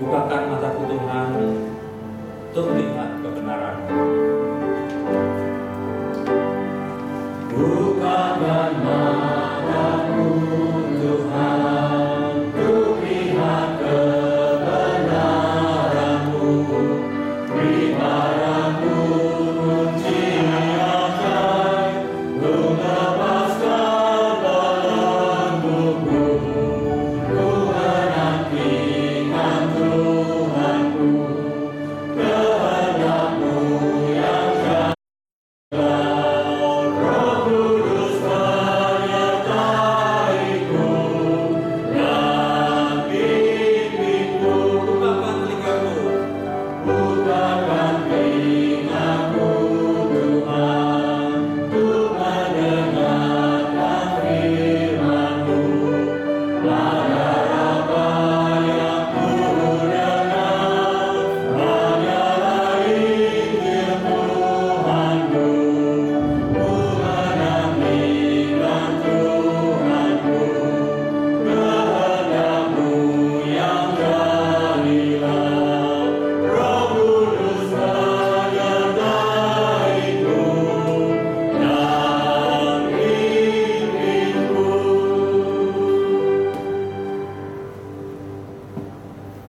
Bukakan mataku Tuhan.